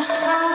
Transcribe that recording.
high.